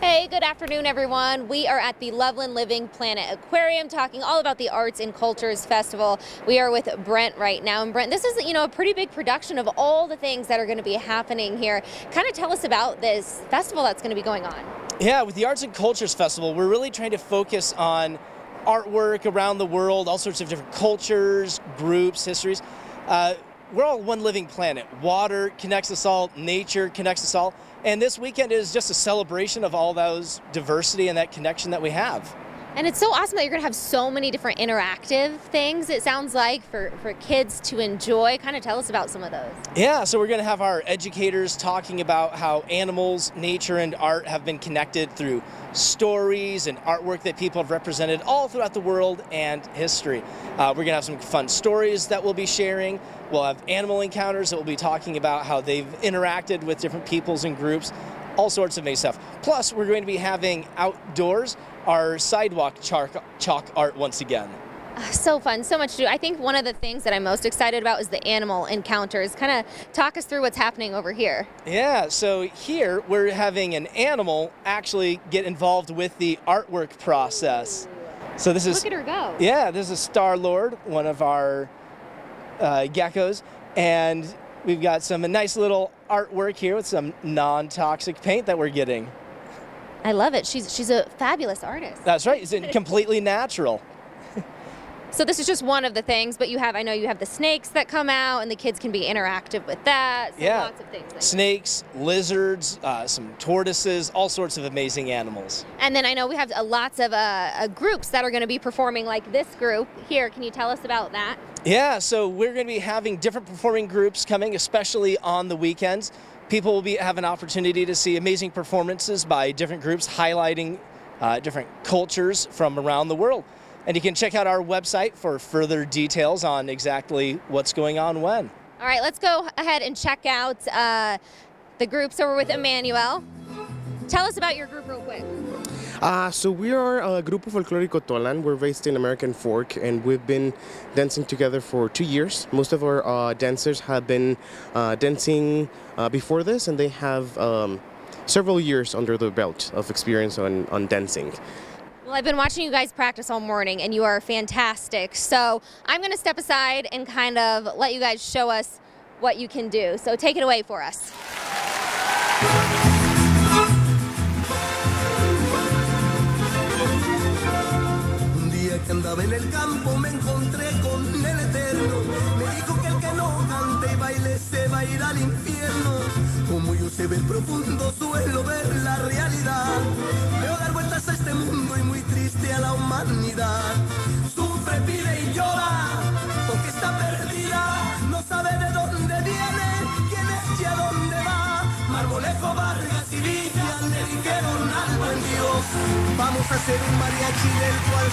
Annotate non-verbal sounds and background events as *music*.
Hey, good afternoon, everyone. We are at the Loveland Living Planet Aquarium talking all about the Arts and Cultures Festival. We are with Brent right now. And Brent, this is, you know, a pretty big production of all the things that are going to be happening here. Kind of tell us about this festival that's going to be going on. Yeah, with the Arts and Cultures Festival, we're really trying to focus on artwork around the world, all sorts of different cultures, groups, histories. Uh, we're all one living planet. Water connects us all, nature connects us all. And this weekend is just a celebration of all those diversity and that connection that we have. And it's so awesome that you're going to have so many different interactive things, it sounds like, for, for kids to enjoy. Kind of tell us about some of those. Yeah, so we're going to have our educators talking about how animals, nature, and art have been connected through stories and artwork that people have represented all throughout the world and history. Uh, we're going to have some fun stories that we'll be sharing. We'll have animal encounters that we'll be talking about how they've interacted with different peoples and groups all sorts of amazing stuff. Plus, we're going to be having outdoors our sidewalk chalk, chalk art once again. Ah, so fun, so much to do. I think one of the things that I'm most excited about is the animal encounters. Kind of talk us through what's happening over here. Yeah, so here we're having an animal actually get involved with the artwork process. So this is look at her go. Yeah, this is Star Lord, one of our uh, geckos, and We've got some nice little artwork here with some non-toxic paint that we're getting. I love it. She's she's a fabulous artist. That's right. It's completely natural. *laughs* So this is just one of the things, but you have, I know you have the snakes that come out and the kids can be interactive with that. So yeah. lots of things. Like snakes, lizards, uh, some tortoises, all sorts of amazing animals. And then I know we have uh, lots of uh, uh groups that are going to be performing like this group here. Can you tell us about that? Yeah, so we're going to be having different performing groups coming, especially on the weekends. People will be have an opportunity to see amazing performances by different groups highlighting uh, different cultures from around the world. And you can check out our website for further details on exactly what's going on when. All right, let's go ahead and check out uh, the groups over with Emmanuel. Tell us about your group real quick. Uh, so we are a Grupo Folclórico Tolan. We're based in American Fork, and we've been dancing together for two years. Most of our uh, dancers have been uh, dancing uh, before this, and they have um, several years under the belt of experience on, on dancing. Well, I've been watching you guys practice all morning, and you are fantastic. So I'm going to step aside and kind of let you guys show us what you can do. So take it away for us. Andaba en el campo me encontré con el Eterno. Me dijo que el que no cante y baile se va a ir al infierno. Como yo se ve el profundo suelo ver la realidad. Veo dar vueltas a este mundo y muy triste a la humanidad. Sufre, pide y llora, porque está perdida. No sabe de dónde viene, quién es y a dónde va. Marmolejo, Vargas y Villa le dijeron algo en Dios. Vamos a hacer un mariachi del cual